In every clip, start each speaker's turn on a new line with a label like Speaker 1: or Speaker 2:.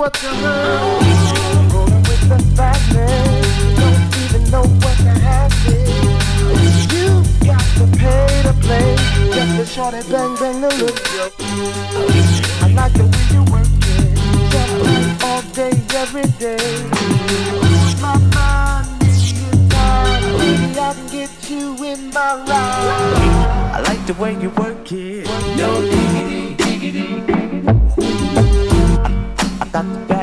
Speaker 1: What you heard. Rolling with the fatness, don't even know. You got to pay to play, just a bang bang the look. I like the way you work it, just all day, every day. My mind time, baby, I can get you in my ride. I like the way you work it, no diggity, got to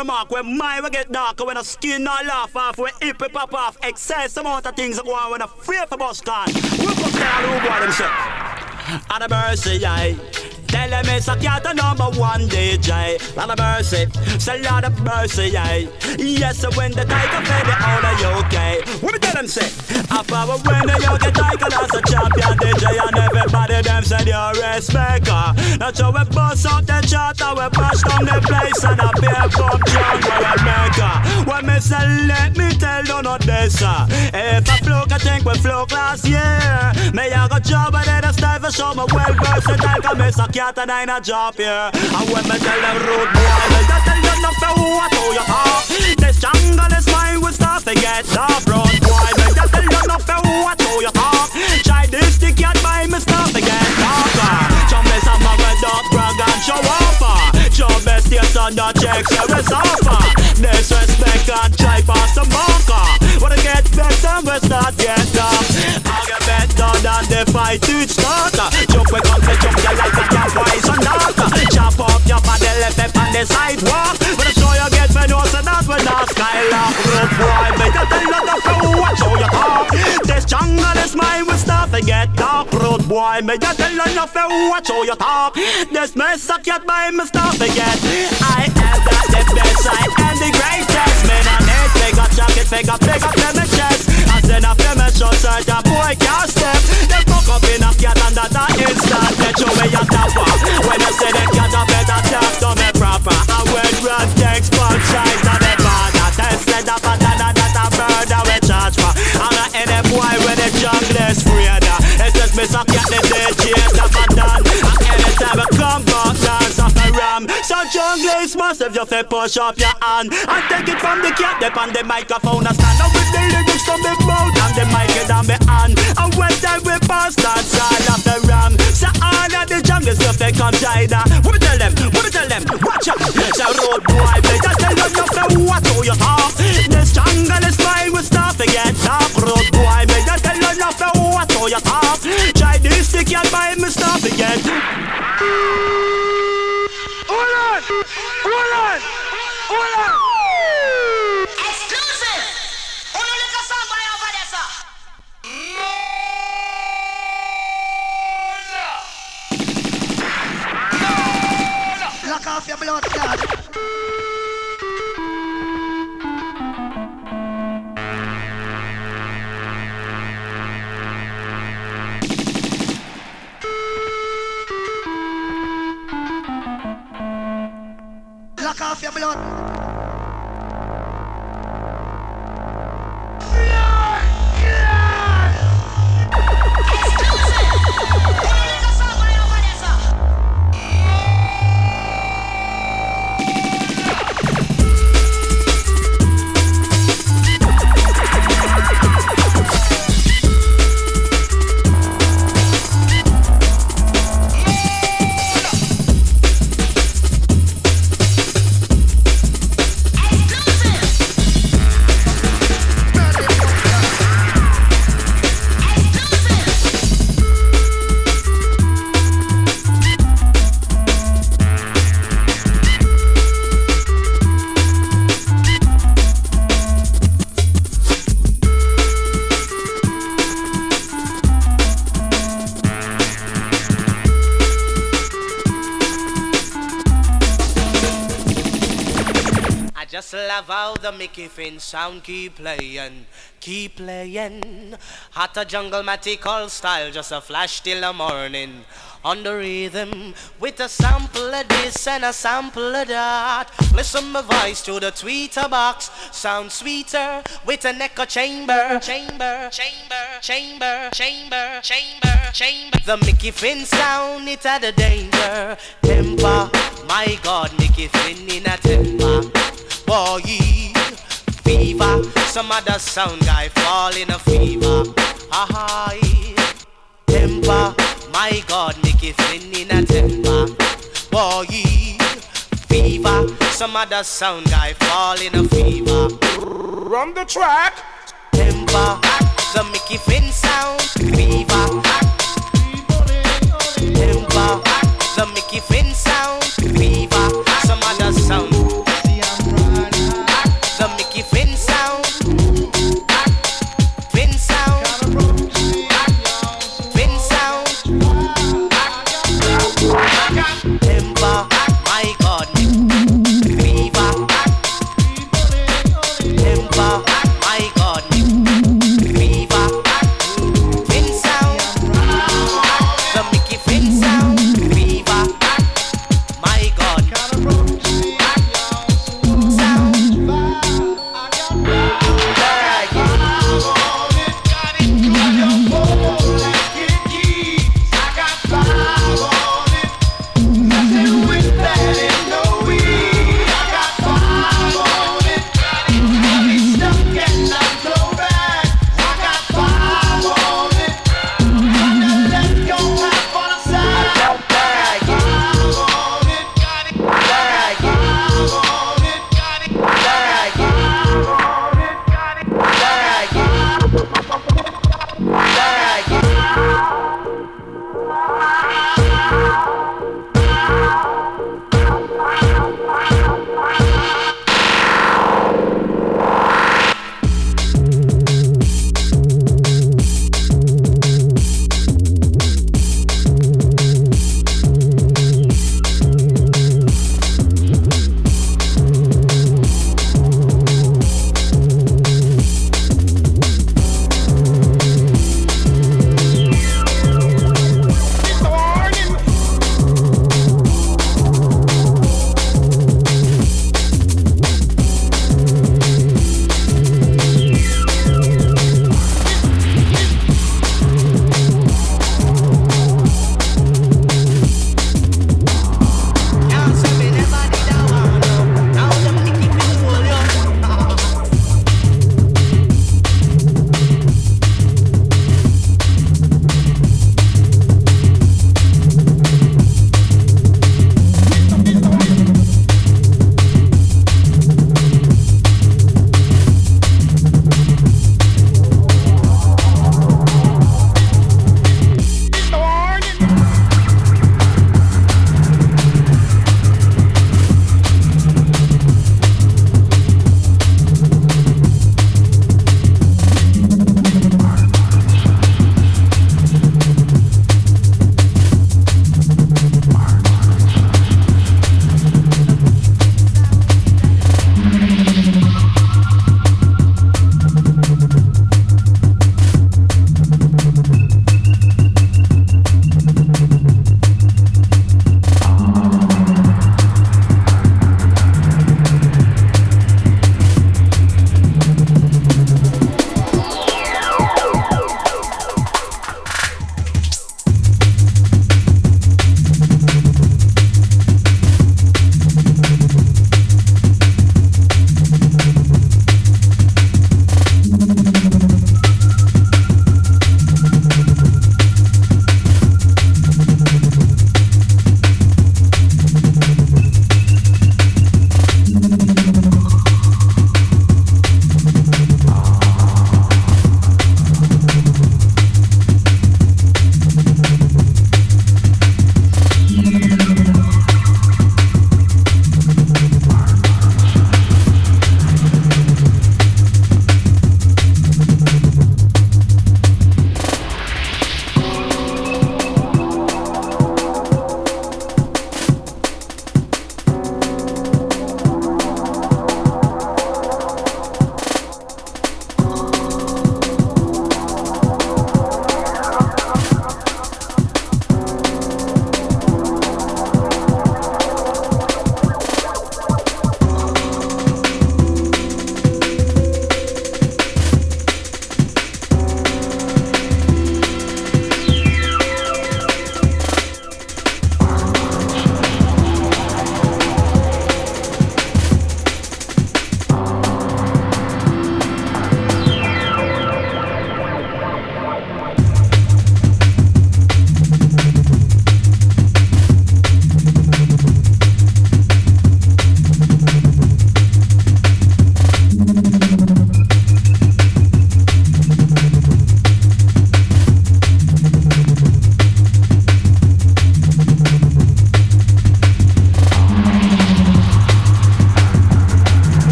Speaker 2: remark when my we get darker when a skin not laugh off when hip pop off excess amount of things that go on when a free for can. We put down who a mercy, aye. Tell it's a cat a number one DJ. Lot of mercy, say lot of mercy, aye. Yes, when the tiger fed the all of okay. What me tell them say? I power when the get tiger as a champion DJ and everybody them say you're respect. Now so we bust out the chart and we bust down the place and a beer pump jam where we make her. When me say let me tell you no this. If I flow, I think we flow last year. Me I got job and then I style for show me well versatile. Come me suck cat and I a job here. And when me tell them road boy, me just tell you no for who I told you talk. This jungle is mine, we start to get off road boy. Me just tell you no for who I told you talk. Try this the cat by me start to get darker. Jump some of red dog brag and show off. Ah. Jump states on the checks and we suffer. Disrespect and try past the marker. Wanna get better, we start get up. I'll get better than the fight to start. Boy, me just tell you the fool what show you talk. This mess cat by me to get. I have that the best, I am the greatest. Man on it, big up jacket, big up, big them chest. I send a and short search, a boy can't step. They fuck up in a cat and that a instant. Let you way a tapper. When I say the cat a better talk to me proper. I went run tanks, punch size, Me suck at the dead chase of a done. And anytime I come back, dance off a ram. So jungle is massive, you fi push up your hand and take it from the cat. Dip on the microphone and stand up with the lyrics from the mouth and the mic it on the hand. And when time we pass that side of the ram, so all of the jungle stuff they come China. What me tell them? What me tell them? Watch out! So road boy, they just tell you nothing. What do you talk? This jungle is mine, we start to get dark. Road boy, do you talk? Try this stick your mind, me start again.
Speaker 3: Lock off
Speaker 4: how the Mickey Finn sound keep playing, keep playing. Hotter jungle matical style, just a flash till the morning. On the rhythm, with a sample of this and a sample of that. Listen my voice to the tweeter box, sound sweeter with an echo chamber, chamber, chamber, chamber, chamber, chamber, chamber. The Mickey Finn sound, it had a danger. Temper, my God, Mickey Finn in a temper boy fever some other sound guy fall in a fever. Aha, temper my god Mickey Finn in a temper. Boy fever some other sound guy fall in a fever.
Speaker 5: Run the track.
Speaker 4: temper the Mickey Finn sound. Fever. Temper the Mickey Finn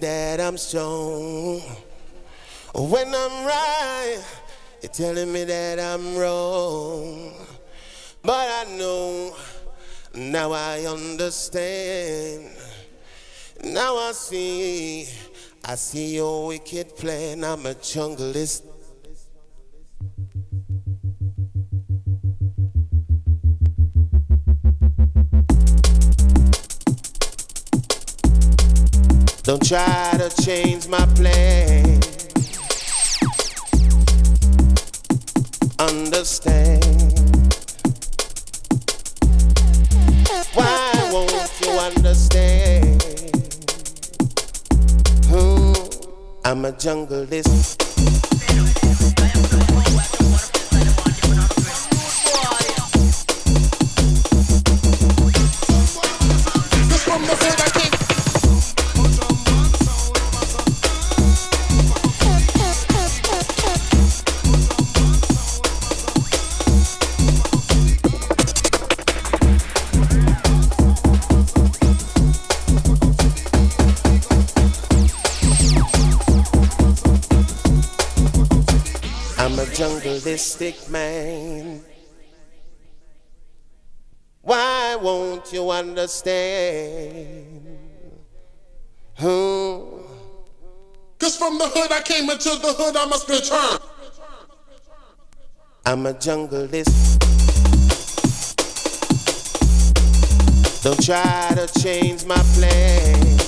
Speaker 6: that
Speaker 7: I'm strong. When I'm right, you're telling me that I'm wrong. But I know, now I understand. Now I see, I see your wicked plan. I'm a junglist Don't try to change my plan. Understand. Why won't you understand? Hmm, I'm a junglist. realistic man. Why won't you understand? Who?
Speaker 8: Cause from the hood I came into the hood I must return.
Speaker 7: I'm a junglist. Don't try to change my plan.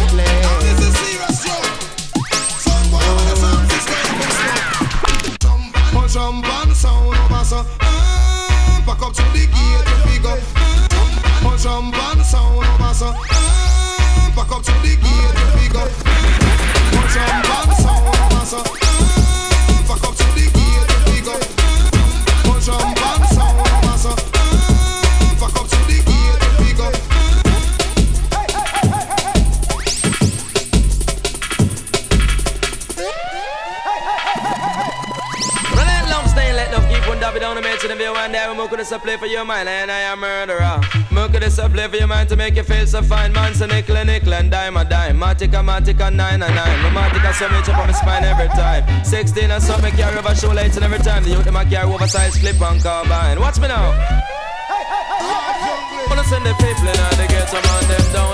Speaker 9: Oblivion your mind to make you feel so fine. Man, so nickel and nickel and dime a dime. Matica, matica, nine a nine. Matica, so me chop on my spine every time. Sixteen and something, carry over show lights and every time The youth, in my carry oversized clip on carbine. Watch me now. Wanna send the people in the ghetto, on them
Speaker 6: down